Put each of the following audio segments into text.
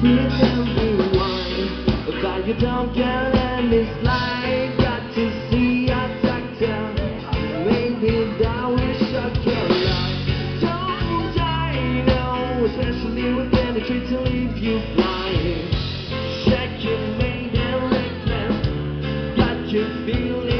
You can be one, but you don't care. And it's like, Got to see a doctor, maybe that will shock your life. Don't I know, especially with to leave you blind. Check your maiden reckless, got you feeling.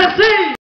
¡Nacer!